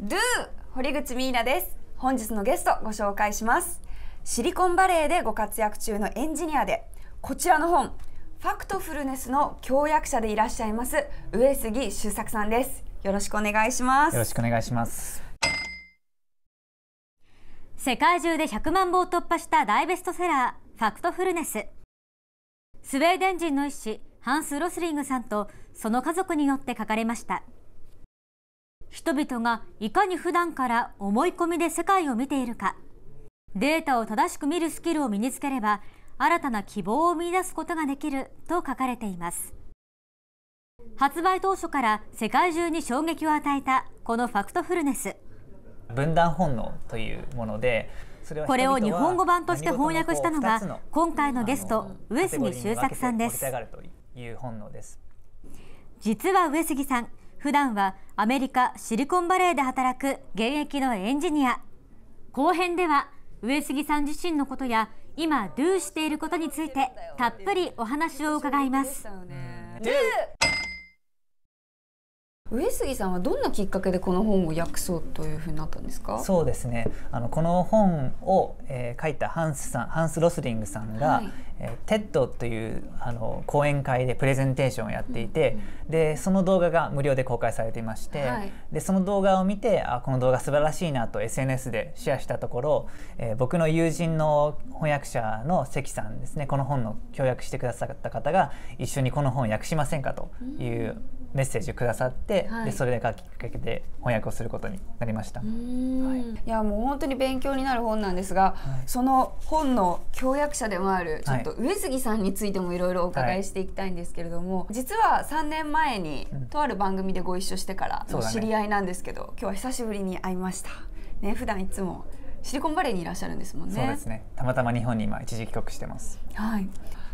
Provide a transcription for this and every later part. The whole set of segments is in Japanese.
Dooo 堀口ミイナです。本日のゲストご紹介します。シリコンバレーでご活躍中のエンジニアでこちらの本ファクトフルネスの共訳者でいらっしゃいます上杉周作さんです。よろしくお願いします。よろしくお願いします。世界中で100万部を突破した大ベストセラーファクトフルネス。スウェーデン人の医師ハンス・ロスリングさんとその家族によって書かれました人々がいかに普段から思い込みで世界を見ているか。データを正しく見るスキルを身につければ新たな希望を見出すことができると書かれています。発売当初から世界中に衝撃を与えたこのファクトフルネス。分断本能というものでこれを日本語版として翻訳したのが今回のゲスト上杉修作さんです。実は上杉さん普段はアメリカシリコンバレーで働く現役のエンジニア。後編では上杉さん自身のことや今ドゥしていることについてたっぷりお話を伺います。上杉さんはどんなきっかけでこの本を訳そうというふうになったんですか？そうですね。あのこの本を、えー、書いたハンスさんハンス・ロスリングさんが、はい、えー、TED というあの講演会でプレゼンテーションをやっていて、うん、でその動画が無料で公開されていまして、はい、でその動画を見てあこの動画素晴らしいなと SNS でシェアしたところ、えー、僕の友人の翻訳者の関さんですねこの本の協約してくださった方が一緒にこの本を訳しませんかという、うん。メッセージをくださって、はい、でそれがきっかけで翻訳をすることになりました。はい、いやもう本当に勉強になる本なんですが、はい、その本の協約者でもあるちょっと上杉さんについてもいろいろお伺いしていきたいんですけれども、実は3年前にとある番組でご一緒してからの知り合いなんですけど、ね、今日は久しぶりに会いました。ね普段いつもシリコンバレーにいらっしゃるんですもんね。そうですね。たまたま日本に今一時帰国してます。はい。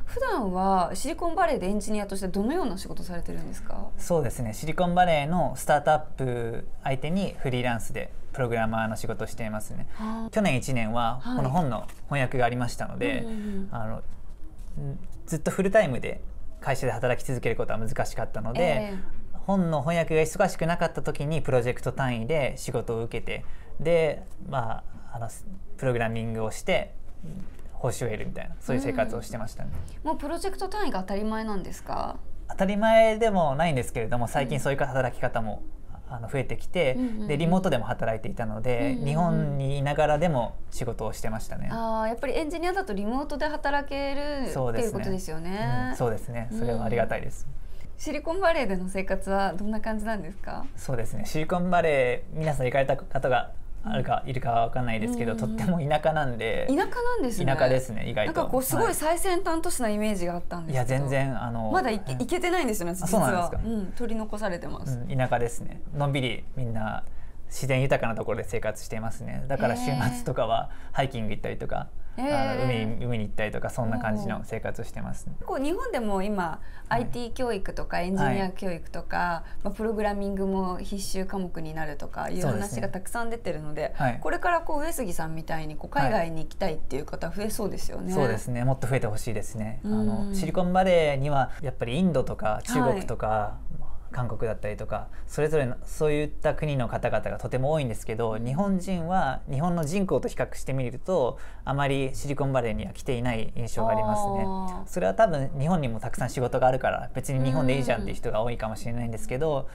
普段はシリコンバレーでエンジニアとしてどのような仕事されてるんですか？そうですね。シリコンバレーのスタートアップ相手にフリーランスでプログラマーの仕事をしていますね、はあ、去年1年はこの本の翻訳がありましたので、はいあのずっとフルタイムで会社で働き続けることは難しかったので、えー、本の翻訳が忙しくなかった時にプロジェクト単位で仕事を受けてでまああのプログラミングをして報酬を得るみたいなそういう生活をしてましたね、うん、もうプロジェクト単位が当たり前なんですか？当たり前でもないんですけれども最近そういう働き方も、あの増えてきて、でリモートでも働いていたので、日本にいながらでも仕事をしてましたね。あやっぱりエンジニアだとリモートで働けるっていうことですよね。そうですね、それはありがたいです。シリコンバレーでの生活はどんな感じなんですか？そうですね。シリコンバレー皆さん行かれた方があるかいるかわかんないですけど、とっても田舎なんで。田舎なんですね。田舎ですね意外と。なんかこうすごい最先端都市なイメージがあったんですいや全然あのまだいけてないんですよね実は。うん、取り残されてます、うん、田舎ですね。のんびりみんな自然豊かなところで生活していますね。だから週末とかはハイキング行ったりとかあの海海に行ったりとかそんな感じの生活してます、ね、こう日本でも今、はい、IT 教育とかエンジニア教育とか、はい、まあ、プログラミングも必修科目になるとかいう話がたくさん出てるので、ね、これからこう上杉さんみたいにこう海外に行きたいっていう方増えそうですよね。そうですね。もっと増えてほしいですね。あのシリコンバレーにはやっぱりインドとか中国とか、韓国だったりとかそれぞれのそういった国の方々がとても多いんですけど日本人は日本の人口と比較してみるとあまりシリコンバレーには来ていない印象がありますね。それは多分日本にもたくさん仕事があるから別に日本でいいじゃんっていう人が多いかもしれないんですけど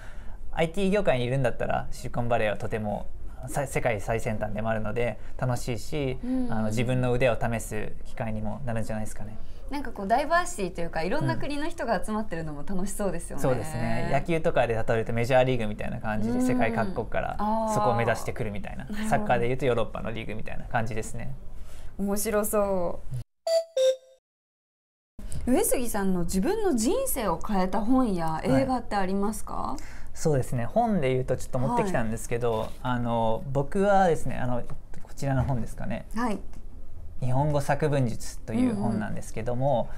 IT 業界にいるんだったらシリコンバレーはとても世界最先端でもあるので楽しいし、あの自分の腕を試す機会にもなるんじゃないですかね。なんかこうダイバーシティというかいろんな国の人が集まってるのも楽しそうですよね。そうですね。野球とかで例えるとメジャーリーグみたいな感じで世界各国からそこを目指してくるみたいな、サッカーでいうとヨーロッパのリーグみたいな感じですね。面白そう。上杉さんの自分の人生を変えた本や映画ってありますか？はい、そうですね。本で言うとちょっと持ってきたんですけど、はい、あの僕はですね、あのこちらの本ですかね。はい。日本語作文術という本なんですけども、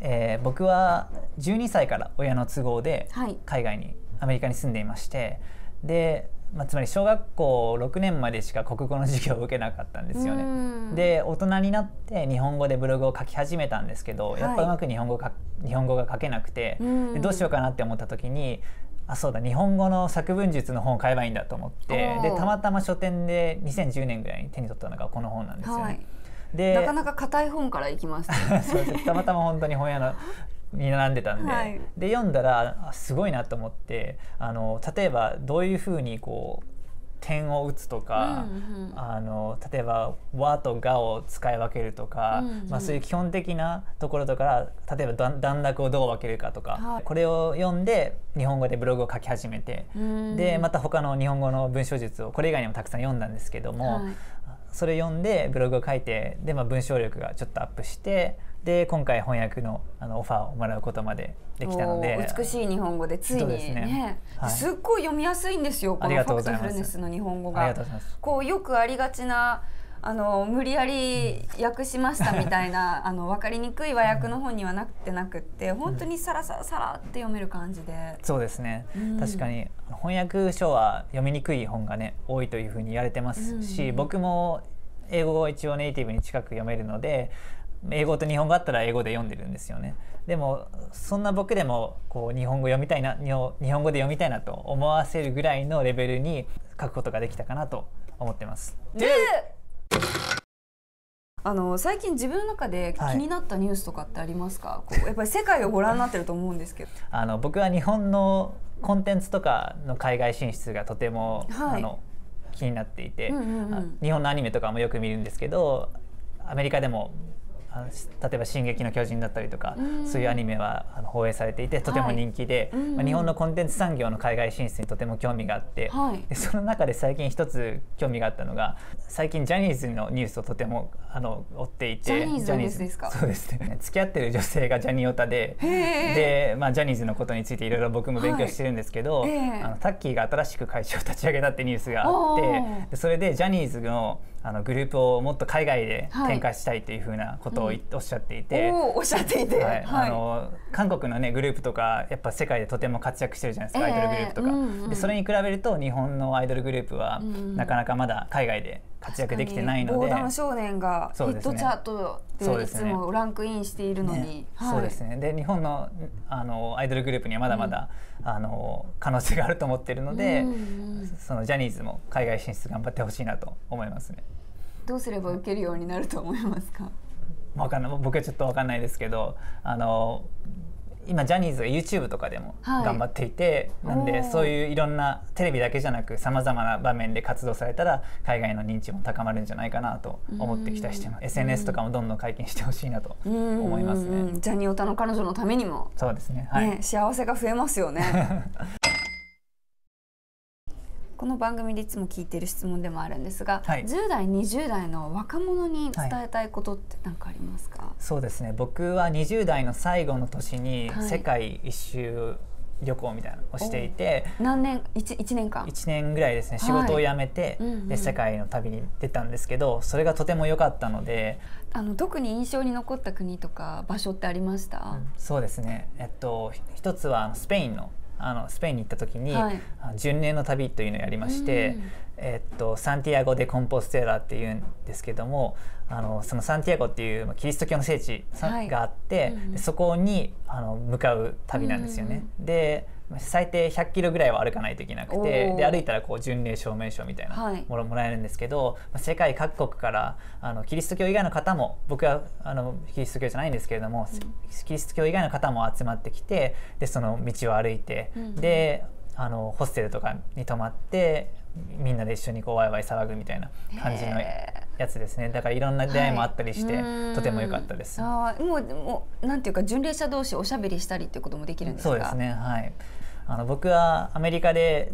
うんうん、えー、僕は12歳から親の都合で海外に、はい、アメリカに住んでいましてで、まあ、つまり小学校6年までしか国語の授業を受けなかったんですよね。で大人になって日本語でブログを書き始めたんですけど、はい、やっぱうまく日本語か日本語が書けなくて、でどうしようかなって思った時にあそうだ日本語の作文術の本を買えばいいんだと思ってでたまたま書店で2010年ぐらいに手に取ったのがこの本なんですよね。はい、でなかなか硬い本からいきました、ね、そうです。たまたま本当に本屋のに並んでたんで。はい、で読んだらすごいなと思ってあの例えばどういうふうにこう点を打つとか、うんうん、あの例えば「和」と「が」を使い分けるとか、うんうん、まあ、そういう基本的なところとか例えば段落をどう分けるかとか、はい、これを読んで日本語でブログを書き始めて、でまた他の日本語の文章術をこれ以外にもたくさん読んだんですけども、はい、それ読んでブログを書いてで、まあ、文章力がちょっとアップしてで今回翻訳のあのオファーをもらうことまでできたので。美しい日本語でついにね、ね。はい、すっごい読みやすいんですよこのファクトフルネスの日本語が。こうよくありがちなあの無理やり訳しましたみたいなあの分かりにくい和訳の本にはなってなくって本当にさらさらさらって読める感じで、そうですね、うん、確かに翻訳書は読みにくい本がね多いというふうに言われてますし、うん、僕も英語を一応ネイティブに近く読めるので英語と日本語あったら英語で読んでるんですよね。でもそんな僕でもこう日本語読みたいな日本語で読みたいなと思わせるぐらいのレベルに書くことができたかなと思ってます。であの最近自分の中で気になったニュースとかってありますか、はい、こうやっぱり世界をご覧になってると思うんですけど。あの僕は日本のコンテンツとかの海外進出がとても、はい、あの気になっていて、うんうんうん、日本のアニメとかもよく見るんですけどアメリカでも例えば「進撃の巨人」だったりとか、そういうアニメは放映されていてとても人気で、はい、まあ、日本のコンテンツ産業の海外進出にとても興味があって、はい、でその中で最近一つ興味があったのが最近ジャニーズのニュースをとてもあの追っていてジャニーズですか？そうですね。付き合ってる女性がジャニオタでで、まあ、ジャニーズのことについていろいろ僕も勉強してるんですけど、はい、あのタッキーが新しく会社を立ち上げたってニュースがあってでそれでジャニーズのあのグループをもっと海外で展開したいというふうなことを、おっしゃっていて、おっしゃっていて、はい。あの韓国のねグループとかやっぱ世界でとても活躍してるじゃないですか、アイドルグループとか、うんうん、でそれに比べると日本のアイドルグループは、なかなかまだ海外で活躍できてないので。防弾少年がヒットチャートでいつもランクインしているのに、ね。はい、そうですね。で日本のあのアイドルグループにはまだまだ、うん、あの可能性があると思っているので、うんうん、そのジャニーズも海外進出頑張ってほしいなと思いますね。どうすれば受けるようになると思いますか？わかんない。僕はちょっとわかんないですけどあの今ジャニーズが YouTube とかでも頑張っていて、はい、なんでそういういろんなテレビだけじゃなくさまざまな場面で活動されたら海外の認知も高まるんじゃないかなと思って期待してます。SNS とかもどんどん解禁してほしいなと思いますね。ジャニオタの彼女のためにも。そうですね,、はい、ね幸せが増えますよね この番組でいつも聞いている質問でもあるんですが、はい、10代20代の若者に伝えたいことって何かありますか、はい、そうですね。僕は20代の最後の年に世界一周旅行みたいなのをしていて、何年？1, 1年間？1年ぐらいですね。仕事を辞めて、はいうんうん、で世界の旅に出たんですけどそれがとても良かったので。あの特に印象に残った国とか場所ってありました、うん、そうですね。えっと一つはスペインのあのスペインに行った時に、はい、巡礼の旅というのをやりまして、えっと、サンティアゴ・デ・コンポステラっていうんですけどもあのそのサンティアゴっていうキリスト教の聖地があって、はい、そこにあの向かう旅なんですよね。で最低100キロぐらいは歩かないといけなくてで歩いたらこう巡礼証明書みたいなものもらえるんですけど、はい、世界各国からあのキリスト教以外の方も僕はあのキリスト教じゃないんですけれども、うん、キリスト教以外の方も集まってきてでその道を歩いて、うん、であのホステルとかに泊まってみんなで一緒にこうワイワイ騒ぐみたいな感じのやつですね。だからいろんな出会いもあったりして、はい、とても良かったです。あもうもうなんていうか巡礼者同士おしゃべりしたりっていうこともできるんですか？そうですね。はいあの僕はアメリカで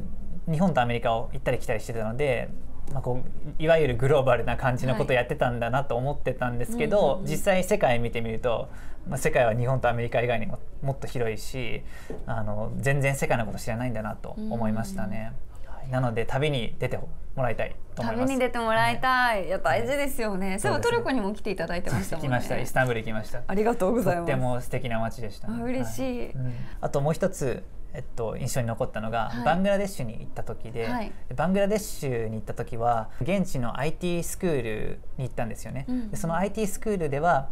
日本とアメリカを行ったり来たりしてたので、まあ、こういわゆるグローバルな感じのことをやってたんだなと思ってたんですけど、はい実際世界見てみると、まあ、世界は日本とアメリカ以外にももっと広いしあの全然世界のこと知らないんだなと思いましたね。はい、なので旅に出てもらいたいと思います。旅に出てもらいたい、はい、や大事ですよね、はい、そうトルコにも来ていただいてましたもんね。来ました。イスタンブル行きました。ありがとうございます。とても素敵な街でした、ね、嬉しい、はい。うん、あともう一つえっと、印象に残ったのが、はい、バングラデシュに行った時ではい、でバングラデシュに行った時は現地の IT スクールに行ったんですよね。うん、でその IT スクールでは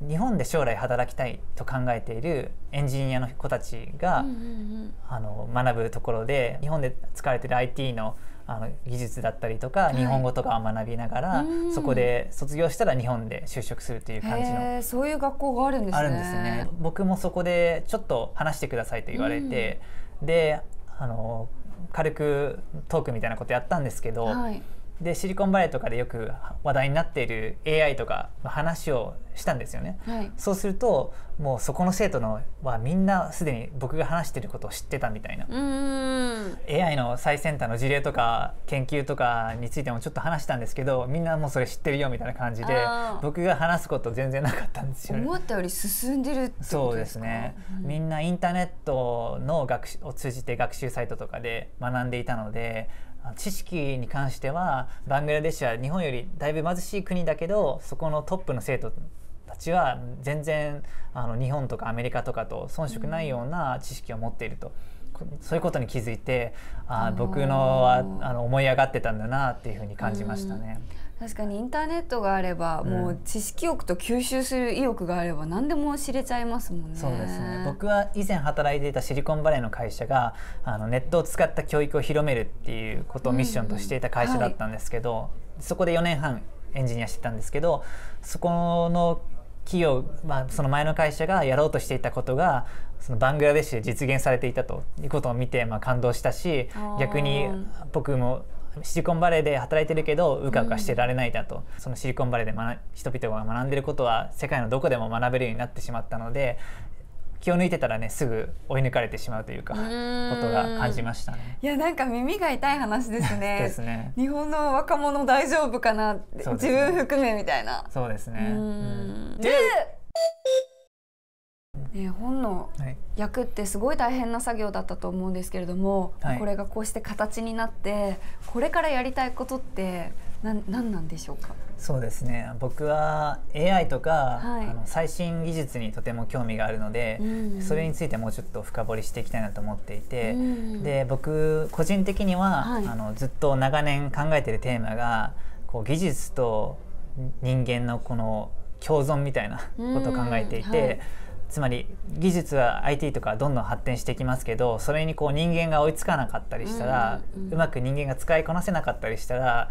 日本で将来働きたいと考えているエンジニアの子たちが、うんうんうん、あの学ぶところで日本で使われている IT のあの技術だったりとか、日本語とかを学びながら、そこで卒業したら日本で就職するという感じのそういう学校があるんですね。あるんですね。僕もそこでちょっと話してくださいと言われて、であの軽くトークみたいなことやったんですけど、はい、でシリコンバレーとかでよく話題になっている AI とかの話をしたんですよね、はい、そうするともうそこの生徒のはみんなすでに僕が話していることを知ってたみたいな。AI の最先端の事例とか研究とかについてもちょっと話したんですけどみんなもうそれ知ってるよみたいな感じで僕が話すこと全然なかったんですよ、ね、思ったより進んでるそうですね、うん、みんなインターネットの学習を通じて学習サイトとかで学んでいたので知識に関してはバングラデシュは日本よりだいぶ貧しい国だけどそこのトップの生徒たちは全然あの日本とかアメリカとかと遜色ないような知識を持っていると。そういうことに気づいてあ僕のはあの思い上がってたんだなっていうふうに感じましたね。確かにインターネットがあれば、うん、もう知識欲と吸収する意欲があれば何でも知れちゃいますもんね。そうですね。僕は以前働いていたシリコンバレーの会社があのネットを使った教育を広めるっていうことをミッションとしていた会社だったんですけど、うんはい、そこで4年半エンジニアしてたんですけどそこの企業、まあ、その前の会社がやろうとしていたことがそのバングラデシュで実現されていたということを見て、まあ、感動したし逆に僕もシリコンバレーで働いてるけどうかうかしてられないだと、うん、そのシリコンバレーで学人々が学んでることは世界のどこでも学べるようになってしまったので気を抜いてたらねすぐ追い抜かれてしまうというかことが感じましたね。いやなんか耳が痛い話ですね。ですね。日本の若者大丈夫かな、ね、自分含めみたいな。そうですね。でね、本の役ってすごい大変な作業だったと思うんですけれども、はい、これがこうして形になってこれからやりたいことって何何なんでしょうか？そうですね。僕は AI とか、はい、あの最新技術にとても興味があるので、うんうん、それについてもうちょっと深掘りしていきたいなと思っていて、うんうん、で僕個人的には、はい、あのずっと長年考えているテーマがこう技術と人間のこの共存みたいなことを考えていて。はいつまり技術は IT とかどんどん発展していきますけどそれにこう人間が追いつかなかったりしたら、うんうん、うまく人間が使いこなせなかったりしたら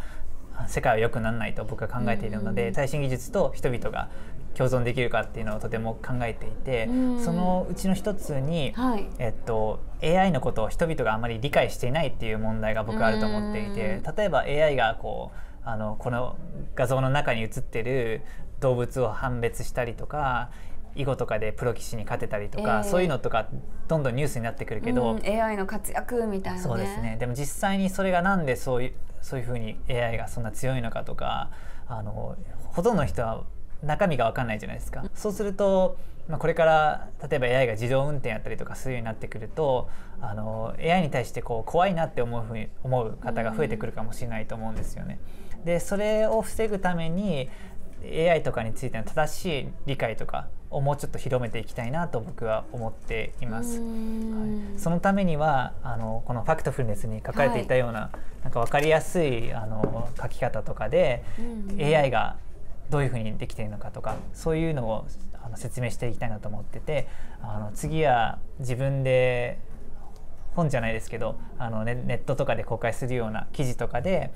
世界は良くならないと僕は考えているので、うん、最新技術と人々が共存できるかっていうのをとても考えていて、うん、そのうちの一つに、はい、えっと、AI のことを人々があまり理解していないっていう問題が僕はあると思っていて、例えば AI がこうあのこの画像の中に映ってる動物を判別したりとか囲碁とかでプロ棋士に勝てたりとか、えー、そういうのとかどんどんニュースになってくるけど、うん、AI の活躍みたいな、ね、そうですねでも実際にそれがなんでそういうそういうふうに AI がそんな強いのかとかあのほとんどの人は中身が分かんないじゃないですか。そうするとまあ、これから例えば AI が自動運転やったりとかするようになってくるとあの AI に対してこう怖いなって思うふうに思う方が増えてくるかもしれないと思うんですよね。でそれを防ぐために AI とかについての正しい理解とかをもうちょっと広めていきたいなと僕は思っています。はい、そのためにはあのこのファクトフルネスに書かれていたようなはい、なんか分かりやすいあの書き方とかで AI がどういうふうにできているのかとかそういうのをあの説明していきたいなと思っててあの次は自分で本じゃないですけどあのネネットとかで公開するような記事とかで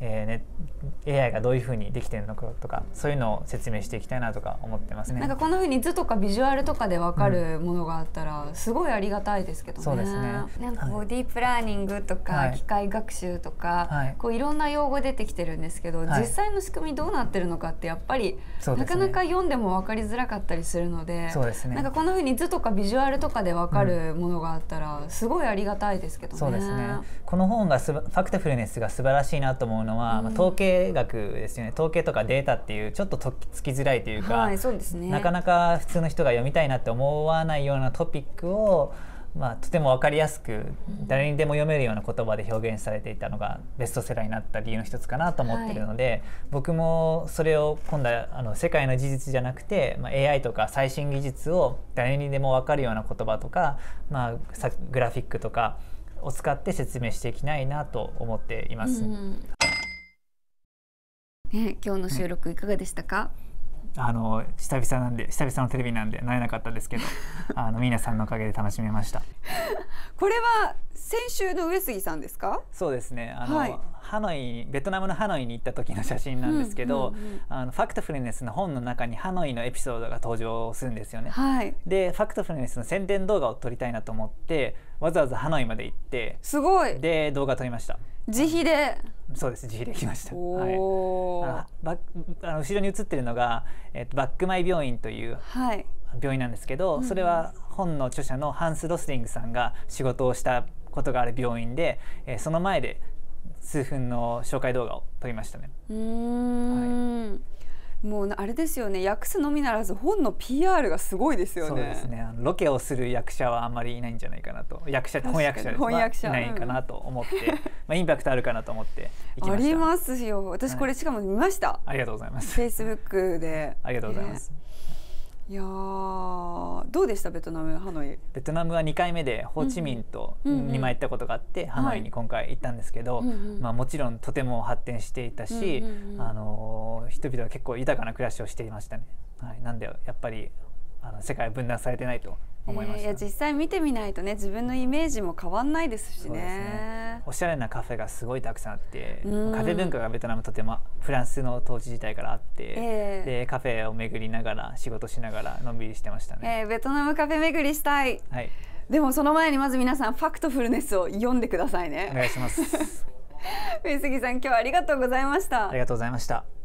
えーね、AI がどういうふうにできてるのかとかそういうのを説明していきたいなとか思ってますね。なんかこんなふうに図とかビジュアルとかで分かるものがあったらすごいありがたいですけどね。そうですね。なんかこうディープラーニングとか機械学習とか、はい、こういろんな用語出てきてるんですけど、はい、実際の仕組みどうなってるのかってやっぱり、ね、なかなか読んでも分かりづらかったりするのでそうですね。なんかこんなふうに図とかビジュアルとかで分かるものがあったらすごいありがたいですけどね。そうですね。この本がファクトフルネスが素晴らしいなと思うのは、うん、まあ、統計学ですよね。統計とかデータっていうちょっととっつきづらいというか、はいそうね、なかなか普通の人が読みたいなって思わないようなトピックをまあ、とても分かりやすく誰にでも読めるような言葉で表現されていたのがベストセラーになった理由の一つかなと思ってるので、はい、僕もそれを今度はあの世界の事実じゃなくて、まあ、AI とか最新技術を誰にでも分かるような言葉とか、まあ、グラフィックとかを使って説明していきたいなと思っています。うんね、今日の収録いかがでしたか、あの久々なんで久々のテレビなんでなれなかったですけど あの皆さんのおかげで楽しめました。これは先週の上杉さんですか？そうですね。あの、はい、ハノイベトナムのハノイに行った時の写真なんですけど、うんうんうん、あのファクトフルネスの本の中にハノイのエピソードが登場するんですよね、はい、でファクトフルネスの宣伝動画を撮りたいなと思ってわざわざハノイまで行ってすごい。で動画撮りました自費で？そうです自費で来ました、はい、あのあの後ろに写ってるのが、えっと、バックマイ病院という病院なんですけど、はい、それは本の著者のハンス・ロスリングさんが仕事をしたことがある病院で、えー、その前で数分の紹介動画を撮りましたね。うん、はいもうあれですよね。訳すのみならず本の PR がすごいですよね。そうですね。ロケをする役者はあんまりいないんじゃないかなと。役者翻訳者です。翻訳者、いないかなと思って、うん、まあインパクト あるかなと思って。ありますよ。私これしかも見ました、はい、ありがとうございます。フェイスブックで。ありがとうございます、いやどうでしたベトナムハノイ？ベトナムは2回目でホーチミンと2枚行ったことがあって、うんうん、ハノイに今回行ったんですけど、はい、まあ、もちろんとても発展していたし、あの人々は結構豊かな暮らしをしていましたね。はい、なんでやっぱりあの世界分断されてないと思いました、えー、実際見てみないとね自分のイメージも変わんないですしね、ね、おしゃれなカフェがすごいたくさんあって、カフェ文化がベトナムとてもフランスの統治時代からあって、えー、でカフェを巡りながら仕事しながらのんびりしてましたね、えー、ベトナムカフェ巡りしたい、はい、でもその前にまず皆さんファクトフルネスを読んでくださいね。お願いします。上杉さん今日はありがとうございました。ありがとうございました